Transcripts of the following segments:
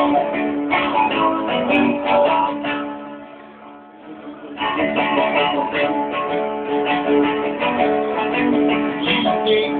Thank you.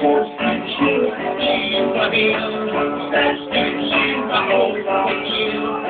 Thank you.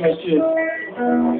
bless you.